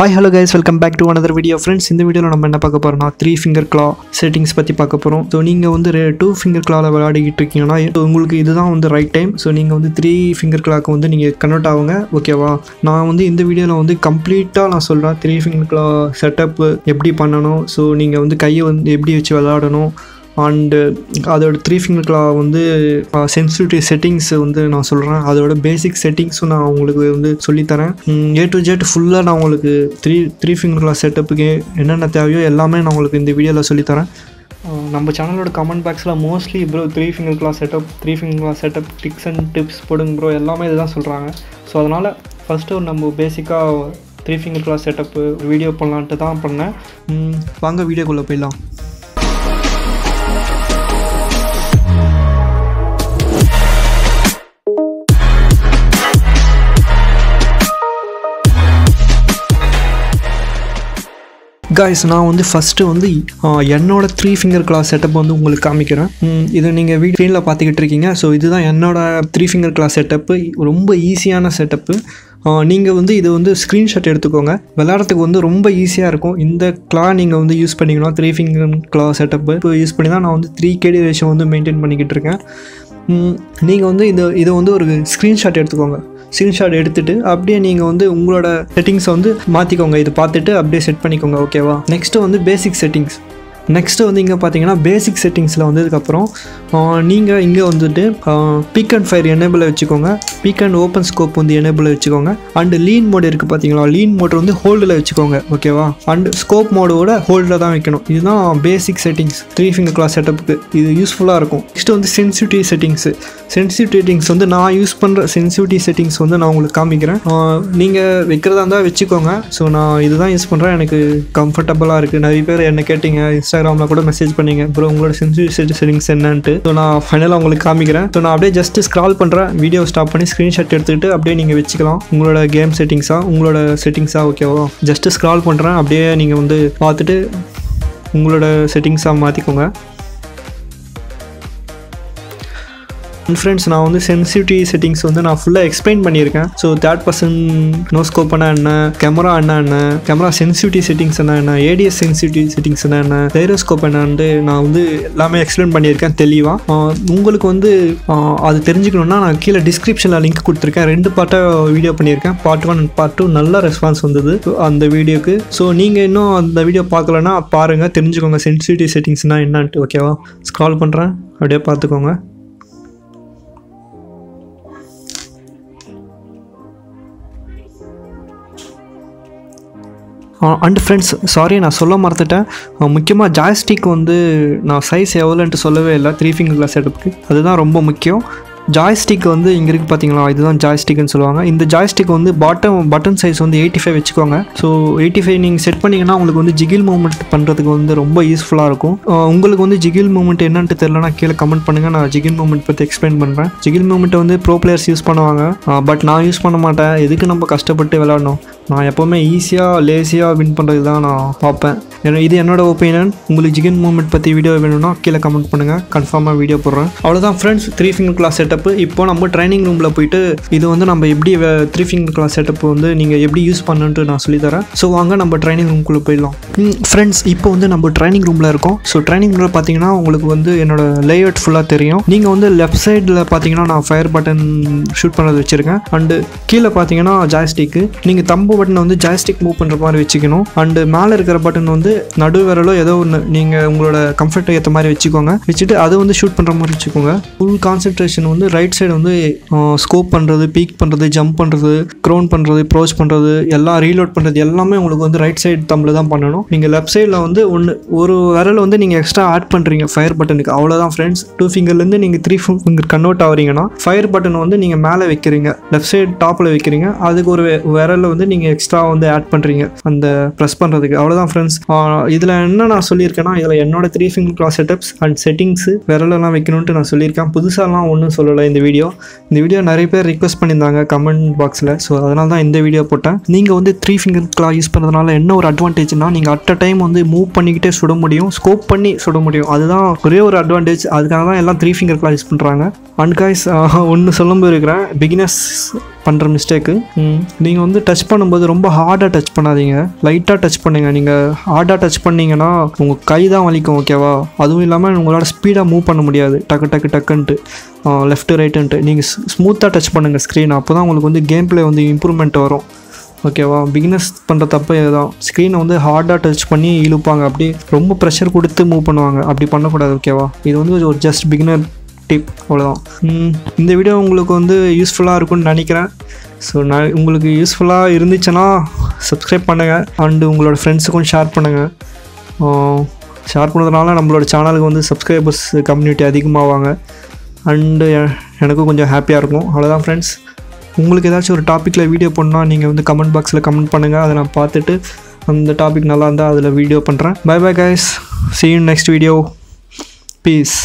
Hi hello guys welcome back to another video friends இந்த வீடியோவில் நம்ம என்ன பார்க்க போகிறோம்னா த்ரீ ஃபிங்கர் கிளா செட்டிங்ஸ் பற்றி பார்க்க போகிறோம் ஸோ நீங்கள் வந்து டூ ஃபிங்கர் கிளாவில் விளையாடிக்கிட்டு இருக்கீங்கன்னா உங்களுக்கு இதுதான் வந்து ரைட் டைம் ஸோ நீங்கள் வந்து த்ரீ ஃபிங்கர் கிளாக்கு வந்து நீங்கள் கன்வெர்ட் ஆகுங்க. ஓகேவா நான் வந்து இந்த வீடியோவில் வந்து கம்ப்ளீட்டாக நான் சொல்கிறேன் த்ரீ ஃபிங்கர் கிளா செட்டப் எப்படி பண்ணணும். ஸோ நீங்கள் வந்து கையை வந்து எப்படி வச்சு விளையாடணும். அண்டு அதோட த்ரீ ஃபிங்கர் கிளா வந்து சென்சிட்டிவ் செட்டிங்ஸ் வந்து நான் சொல்கிறேன் அதோட பேசிக் செட்டிங்ஸும் நான் உங்களுக்கு வந்து சொல்லித்தரேன். ஏ டு ஜெட் ஃபுல்லாக நான் உங்களுக்கு த்ரீ த்ரீ ஃபிங்கர் கிளா செட்டப்புக்கு என்னென்ன தேவையோ எல்லாமே நான் உங்களுக்கு இந்த வீடியோவில் சொல்லித்தரேன். நம்ம சேனலோட கமெண்ட் பாக்ஸில் mostly bro three finger claws setup three finger claws setup tricks and tips போடுங்க ப்ரோ எல்லாமே இதுதான் சொல்கிறாங்க ஸோ அதனால் ஃபஸ்ட்டு நம்ம பேசிக்காக three finger claws setup video பண்ணலான்ட்டு தான் பண்ணேன். வாங்க வீடியோக்குள்ளே போயிடலாம். காய்ஸ் நான் வந்து ஃபஸ்ட்டு வந்து என்னோட த்ரீ ஃபிங்கர் கிளாஸ் செட்டப் வந்து உங்களுக்கு காமிக்கிறேன். இதை இது நீங்கள் வீடியோ ஸ்க்ரீனில் பார்த்துக்கிட்டு இருக்கீங்க. ஸோ இதுதான் என்னோட த்ரீ ஃபிங்கர் கிளாஸ் செட்டப்பு ரொம்ப ஈஸியான செட்டப்பு நீங்கள் வந்து இது வந்து ஸ்க்ரீன்ஷாட் எடுத்துக்கோங்க. விளாட்றதுக்கு வந்து ரொம்ப ஈஸியாக இருக்கும். இந்த கிளா நீங்கள் வந்து யூஸ் பண்ணிக்கணும். த்ரீ ஃபிங்கர் கிளா செட்டப்பு இப்போ யூஸ் பண்ணி தான் நான் வந்து த்ரீ கேடி ரேஷன் வந்து மெயின்டைன் பண்ணிக்கிட்டு இருக்கேன். நீங்கள் வந்து இது இதை வந்து ஒரு ஸ்க்ரீன்ஷாட் எடுத்துக்கோங்க. ஸ்க்ரீன்ஷாட் எடுத்துட்டு அப்படியே நீங்கள் வந்து உங்களோட செட்டிங்ஸை வந்து மாற்றிக்கோங்க இது பார்த்துட்டு அப்படியே செட் பண்ணிக்கோங்க. ஓகேவா நெக்ஸ்ட்டு வந்து பேசிக் செட்டிங்ஸ் நெக்ஸ்ட்டு வந்து இங்கே பார்த்தீங்கன்னா பேசிக் செட்டிங்ஸில் வந்ததுக்கப்புறம் நீங்கள் இங்கே வந்துட்டு பீக் அண்ட் ஃபயர் எனேபிளை வச்சுக்கோங்க. பீக் அண்ட் ஓப்பன் ஸ்கோப் வந்து எனேபிளை வச்சுக்கோங்க. அண்டு லீன் மோடு இருக்குது பார்த்தீங்களா லீன் மோட்டர் வந்து ஹோல்டில் வச்சுக்கோங்க ஓகேவா அண்ட் ஸ்கோப் மோடோட ஹோல்டில் தான் வைக்கணும். இதுதான் basic settings three finger claws செட்டப்புக்கு இது யூஸ்ஃபுல்லாக இருக்கும். நெக்ஸ்ட் வந்து சென்சிட்டிவ் செட்டிங்ஸு சென்சிட்டிவ் செட்டிங்ஸ் வந்து நான் யூஸ் பண்ணுற சென்சிட்டிவ் செட்டிங்ஸ் வந்து நான் உங்களுக்கு காமிக்கிறேன். நீங்கள் வைக்கிறதா இருந்தால் வச்சுக்கோங்க. ஸோ நான் இதுதான் யூஸ் பண்ணுறேன் எனக்கு கம்ஃபர்டபுளாக இருக்குது நிறைய பேர் என்ன கேட்டிங்க இன்ஸ்டாகிராமில் கூட மெசேஜ் பண்ணிங்க. ப்ரோ உங்களோட சென்சிட்டிவ் செட்டிங்ஸ் என்னன்ட்டு. ஸோ நான் ஃபைனலாக உங்களுக்கு காமிக்கிறேன். ஸோ நான் அப்படியே ஜஸ்ட் ஸ்க்ரால் பண்ணுறேன் வீடியோ ஸ்டாப் பண்ணி ஸ்க்ரீன்ஷாட் எடுத்துக்கிட்டு அப்படியே நீங்கள் வச்சுக்கலாம். உங்களோட கேம் செட்டிங்ஸாக உங்களோட செட்டிங்ஸாக ஓகேவா ஜஸ்ட் ஸ்க்ரால் பண்ணுறேன் அப்படியே நீங்கள் வந்து பார்த்துட்டு உங்களோட செட்டிங்ஸாக மாற்றிக்கோங்க ஃப்ரெண்ட்ஸ் நான் வந்து சென்சிட்டிவ் செட்டிங்ஸ் வந்து நான் ஃபுல்லாக எக்ஸ்பிளைன் பண்ணியிருக்கேன். ஸோ தேர்ட் பர்சன் நோஸ்கோப்னா என்ன? கேமரா என்ன? என்ன கேமரா சென்சிட்டிவ் செட்டிங்ஸ் என்ன? என்ன ஏடிஎஸ் சென்சிட்டிவ் செட்டிங்ஸ் என்ன? என்ன தைரோஸ்கோப் என்னன்ட்டு நான் வந்து எல்லாமே எக்ஸ்பிளைன் பண்ணியிருக்கேன் தெளிவாக உங்களுக்கு வந்து அது தெரிஞ்சுக்கணுன்னா நான் கீழே டிஸ்கிரிப்ஷனில் லிங்க் கொடுத்துருக்கேன். ரெண்டு பார்ட்டாக வீடியோ பண்ணியிருக்கேன். பார்ட் ஒன் பார்ட் டூ நல்ல ரெஸ்பான்ஸ் வந்தது அந்த வீடியோக்கு ஸோ நீங்கள் இன்னும் அந்த வீடியோ பார்க்கலன்னா பாருங்கள் தெரிஞ்சுக்கோங்க சென்சிட்டிவ் செட்டிங்ஸ்னால் என்னன்ட்டு ஓகேவா ஸ்க்ரால் பண்ணுறேன் அப்படியே பார்த்துக்கோங்க. அண்ட் ஃப்ரெண்ட்ஸ் சாரி நான் சொல்ல மறந்துட்டேன். முக்கியமாக ஜாய்ஸ்டிக் வந்து நான் சைஸ் எவ்வளோன்ட்டு சொல்லவே இல்லை. த்ரீ ஃபிங்கர் கிளாஸ் செட்டப்புக்கு அதுதான் ரொம்ப முக்கியம். ஜாய்ஸ்டிக் வந்து இங்கே இருக்குது பார்த்தீங்களா இதுதான் ஜாய்ஸ்டிக்னு சொல்லுவாங்க. இந்த ஜாய்ஸ்டிக் வந்து பாட்டம் பட்டன் சைஸ் வந்து எயிட்டி ஃபைவ் வச்சுக்கோங்க. ஸோ எயிட்டி ஃபைவ் நீங்கள் செட் பண்ணிங்கன்னா உங்களுக்கு வந்து ஜிகில் மூவ்மெண்ட் பண்ணுறதுக்கு வந்து ரொம்ப யூஸ்ஃபுல்லாக இருக்கும். உங்களுக்கு வந்து ஜிகில் மூவ்மெண்ட் என்னன்ட்டு தெரியலனா கீழே கமெண்ட் பண்ணுங்கள் நான் ஜிகில் மூவ்மெண்ட் பற்றி எக்ஸ்பிளைன் பண்ணுறேன் ஜிகில் மூவ்மெண்ட்டை வந்து ப்ரோ பிளேயர்ஸ் யூஸ் பண்ணுவாங்க. பட் நான் யூஸ் பண்ண மாட்டேன். எதுக்கு நம்ம கஷ்டப்பட்டு விளாடணும் நான் எப்போவுமே ஈஸியாக லேசியாக வின் பண்ணுறது தான் நான் பார்ப்பேன். ஏன்னா இது என்னோட ஒப்பீனியன் உங்களுக்கு ஜிகன் மூமெண்ட் பற்றி வீடியோ வேணும்னா கீழே கமெண்ட் பண்ணுங்கள் கன்ஃபார்மாக வீடியோ போடுறேன். அவ்வளோதான் friends three finger claws setup இப்போ நம்ம ட்ரைனிங் ரூமில் போயிட்டு இது வந்து நம்ம எப்படி த்ரீ ஃபிங்கர் கிளாஸ் செட்டப் வந்து நீங்கள் எப்படி யூஸ் பண்ணுன்ட்டு நான் சொல்லித்தரேன் ஸோ வாங்க நம்ம ட்ரைனிங் ரூம்குள்ளே போயிடலாம். ஃப்ரெண்ட்ஸ் இப்போ வந்து நம்ம ட்ரைனிங் ரூமில் இருக்கோம். ஸோ ட்ரைனிங் ரூமில் பார்த்தீங்கன்னா உங்களுக்கு வந்து என்னோட லேஅவுட் ஃபுல்லாக தெரியும். நீங்கள் வந்து லெஃப்ட் சைடில் பார்த்தீங்கன்னா நான் ஃபயர் பட்டன் ஷூட் பண்ணுறது வச்சுருக்கேன். அண்டு கீழே பார்த்தீங்கன்னா ஜாய்ஸ்டிக்கு நீங்கள் தம்பு பட்டனை வந்து ஜாய்ஸ்டிக் மூவ் பண்ணுற மாதிரி வச்சுக்கணும். அண்டு மேலே இருக்கிற பட்டன் வந்து நடு விரலோ ஏதோ ஒன்று நீங்கள் உங்களோட கம்ஃபர்ட்டை ஏற்ற மாதிரி வச்சுக்கோங்க. வச்சுட்டு அதை வந்து ஷூட் பண்ணுற மாதிரி வச்சுக்கோங்க. ஃபுல் கான்சென்ட்ரேஷன் வந்து ரைட் சைடு வந்து ஸ்கோப் பண்ணுறது பீக் பண்ணுறது ஜம்ப் பண்ணுறது க்ரௌன் பண்ணுறது ப்ரோச் பண்ணுறது எல்லாம் ரீலோட் பண்ணுறது எல்லாமே உங்களுக்கு வந்து ரைட் சைடு தம்பில் தான் பண்ணணும். நீங்கள் லெஃப்ட் சைடில் வந்து ஒன்று ஒரு விரல் வந்து நீங்கள் எக்ஸ்ட்ரா ஆட் பண்ணுறீங்க ஃபயர் பட்டனுக்கு அவ்வளோதான் ஃப்ரெண்ட்ஸ் டூ ஃபிங்கர்லேருந்து நீங்கள் த்ரீ ஃபிங்கர் கன்வெர்ட் ஆகிறீங்கன்னா ஃபயர் பட்டன் வந்து நீங்கள் மேலே வைக்கிறீங்க. லெஃப்ட் சைடு டாப்பில் வைக்கிறீங்க. அதுக்கு ஒரு விரலில் வந்து நீங்கள் எக்ஸ்ட்ரா வந்து ஆட் பண்ணுறீங்க அந்த ப்ரெஸ் பண்ணுறதுக்கு அவ்வளோதான் ஃப்ரெண்ட்ஸ் இதில் என்ன நான் சொல்லியிருக்கேன்னா இதில் என்னோட three finger claws setups and settings விரலெல்லாம் வைக்கணுன்ட்டு நான் சொல்லியிருக்கேன். புதுசாலாம் ஒன்றும் சொல்லலை இந்த வீடியோ இந்த வீடியோ நிறைய பேர் ரிக்வஸ்ட் பண்ணியிருந்தாங்க கமெண்ட் பாக்ஸில் ஸோ அதனால தான் இந்த வீடியோ போட்டேன். நீங்கள் வந்து த்ரீ ஃபிங்கர் கிளா யூஸ் பண்ணுறதுனால என்ன ஒரு அட்வான்டேஜ்னால் நீங்கள் அட் அ டைம் வந்து மூவ் பண்ணிக்கிட்டே சுட முடியும் ஸ்கோப் பண்ணி சுட முடியும். அதுதான் ஒரே ஒரு அட்வான்டேஜ் அதுக்காக தான் எல்லாம் த்ரீ ஃபிங்கர் கிளா யூஸ் பண்ணுறாங்க அண்ட் காய்ஸ் ஒன்று சொல்லும்போது இருக்கிறேன். பிகினர்ஸ் பண்ணுற மிஸ்டேக்கு நீங்கள் வந்து டச் பண்ணும்போது ரொம்ப ஹார்டாக டச் பண்ணாதீங்க. லைட்டாக டச் பண்ணுங்கள் நீங்கள் ஹார்டாக டச் பண்ணீங்கன்னா உங்கள் கை தான் வலிக்கும் ஓகேவா அதுவும் இல்லாமல் உங்களால் ஸ்பீடாக மூவ் பண்ண முடியாது. டக்கு டக்கு டக்குன்ட்டு. லெஃப்ட்டு ரைட்டுன்ட்டு நீங்கள் ஸ்மூத்தாக டச் பண்ணுங்கள் ஸ்க்ரீன் அப்போ தான் உங்களுக்கு வந்து கேம் ப்ளே வந்து இம்ப்ரூவ்மெண்ட் வரும். ஓகேவா பிகினர்ஸ் பண்ணுற தப்பு இதுதான். ஸ்க்ரீனை வந்து ஹார்டாக டச் பண்ணி இழுப்பாங்க. அப்படி ரொம்ப ப்ரெஷர் கொடுத்து மூவ் பண்ணுவாங்க. அப்படி பண்ணக்கூடாது ஓகேவா இது வந்து ஒரு ஜஸ்ட் பிகினர் டிப் அவ்வளோதான் இந்த வீடியோ உங்களுக்கு வந்து யூஸ்ஃபுல்லாக இருக்கும்னு நினைக்கிறேன். ஸோ நான் உங்களுக்கு யூஸ்ஃபுல்லாக இருந்துச்சுன்னா சப்ஸ்கிரைப் பண்ணுங்கள் அண்டு உங்களோட ஃப்ரெண்ட்ஸுக்கும் ஷேர் பண்ணுங்கள் ஷேர் பண்ணுறதுனால நம்மளோட சேனலுக்கு வந்து சப்ஸ்கிரைபர்ஸ் கம்யூனிட்டி அதிகமாவாங்க. அண்டு எனக்கும் கொஞ்சம் ஹாப்பியாக இருக்கும். அவ்வளோதான் ஃப்ரெண்ட்ஸ் உங்களுக்கு ஏதாச்சும் ஒரு டாப்பிக்கில் வீடியோ பண்ணால் நீங்கள் வந்து கமெண்ட் பாக்ஸில் கமெண்ட் பண்ணுங்கள் அதை நான் பார்த்துட்டு அந்த டாபிக் நல்லா இருந்தால் அதில் வீடியோ பண்ணுறேன் bye bye guys see you next video peace